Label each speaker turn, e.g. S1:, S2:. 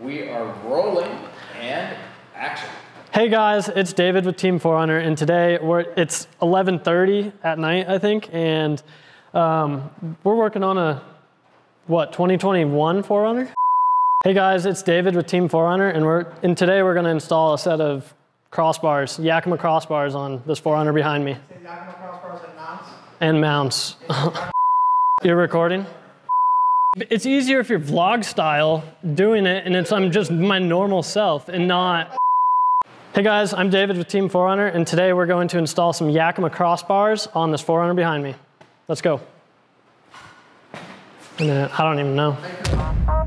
S1: We are rolling and action.
S2: Hey guys, it's David with Team 4Runner, and today we're, it's 11:30 at night, I think, and um, we're working on a what 2021 4Runner. Hey guys, it's David with Team 4Runner, and we're and today we're going to install a set of crossbars, Yakima crossbars on this 4Runner behind me,
S3: Yakima crossbars and mounts.
S2: and mounts. You're recording. It's easier if you're vlog style doing it, and it's I'm just my normal self and not. Hey guys, I'm David with Team 4Runner, and today we're going to install some Yakima crossbars on this 4Runner behind me. Let's go. And, uh, I don't even know.